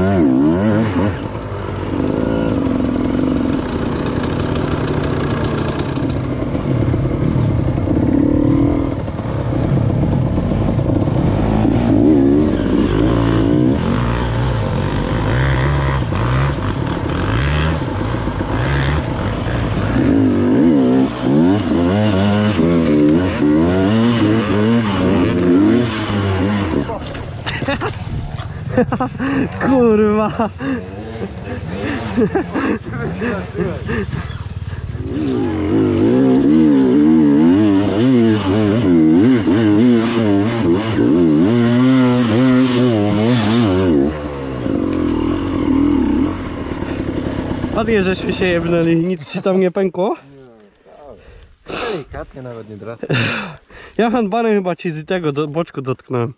Mm-hmm. Kurwa. Ładnie, żeśmy się jebnęli, nic ci tam nie pękło? Delikatnie nawet nie drasty. Ja handbanem chyba ci z tego do, boczku dotknąłem.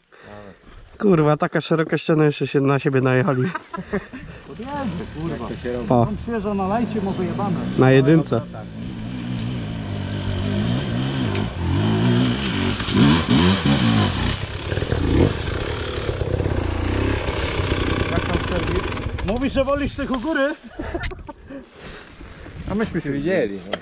Kurwa, taka szeroka ściana jeszcze się na siebie najechali. Jak to się robi? O, Mam świeżo na lajcie, mu wyjebane. na jedynce. Jak tam serwis? Mówisz, że wolisz tych u góry? A myśmy się widzieli. No.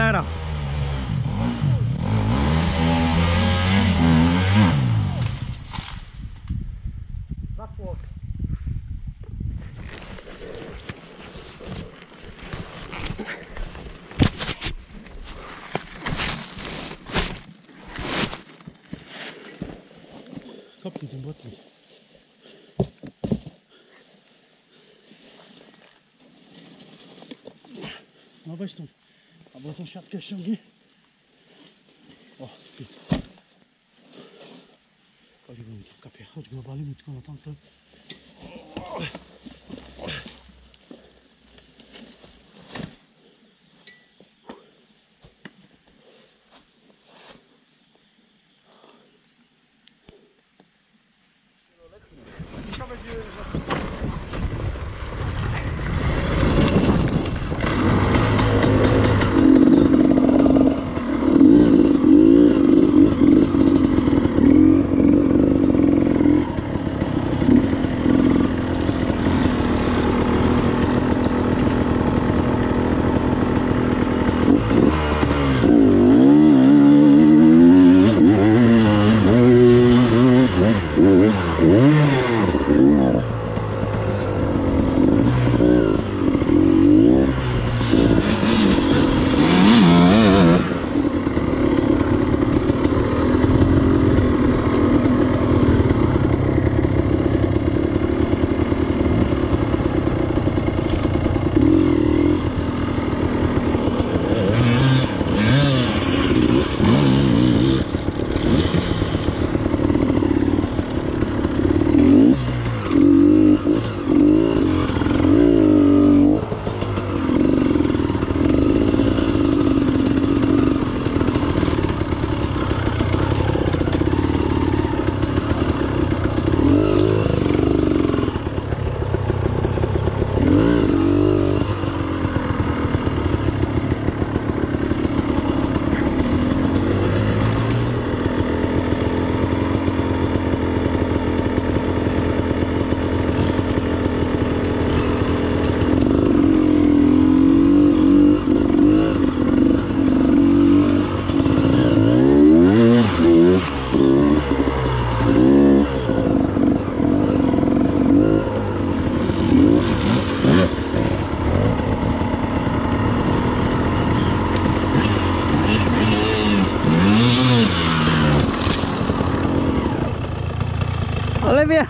Pantera. Za płot. Copnij tym botkiem. No weź tu albo tą siatkę ściągnij. O, tu. Tu kapie. Chodź go, balimy tylko na tamto. Ale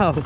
out.